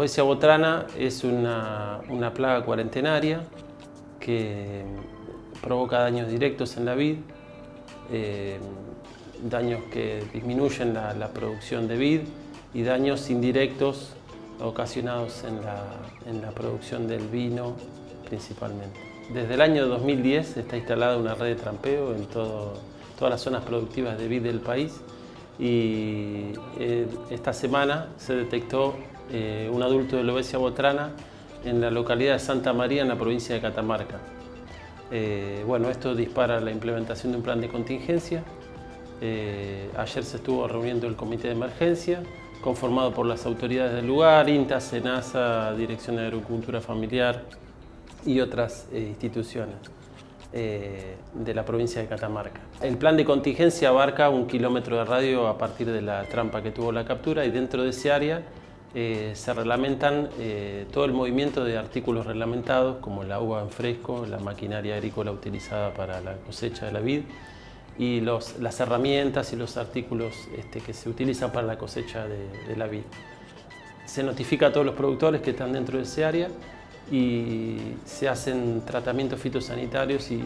obesia botrana es una, plaga cuarentenaria que provoca daños directos en la vid, eh, daños que disminuyen la, producción de vid y daños indirectos ocasionados en la, en la producción del vino principalmente. Desde el año 2010 está instalada una red de trampeo en todo, todas las zonas productivas de vid del país y eh, esta semana se detectó eh, un adulto de lobesia botrana en la localidad de Santa María, en la provincia de Catamarca. Eh, bueno, esto dispara la implementación de un plan de contingencia. ayer se estuvo reuniendo el comité de emergencia, conformado por las autoridades del lugar, INTA, SENASA, Dirección de Agricultura Familiar y otras instituciones. Eh, de la provincia de Catamarca. El plan de contingencia abarca un kilómetro de radio a partir de la trampa que tuvo la captura y dentro de ese área eh, se reglamentan eh, todo el movimiento de artículos reglamentados como la uva en fresco, la maquinaria agrícola utilizada para la cosecha de la vid y las herramientas y los artículos este, que se utilizan para la cosecha de, de la vid. Se notifica a todos los productores que están dentro de ese área y se hacen tratamientos fitosanitarios y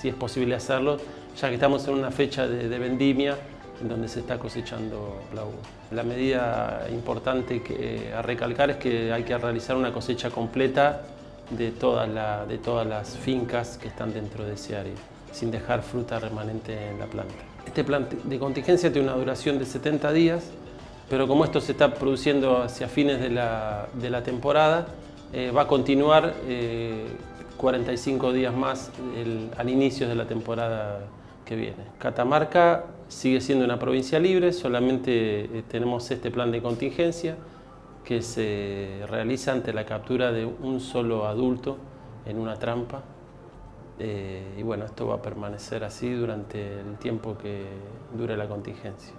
si, es posible hacerlo, ya que estamos en una fecha de, vendimia en donde se está cosechando la uva. La medida importante que, a recalcar es que hay que realizar una cosecha completa de, de todas las fincas que están dentro de ese área, sin dejar fruta remanente en la planta. Este plan de contingencia tiene una duración de 70 días, pero como esto se está produciendo hacia fines de la, de la temporada, eh, va a continuar 45 eh, días más al inicio de la temporada que viene. Catamarca sigue siendo una provincia libre, solamente eh, tenemos este plan de contingencia que se realiza ante la captura de un solo adulto en una trampa. y bueno, esto va a permanecer así durante el tiempo que dure la contingencia.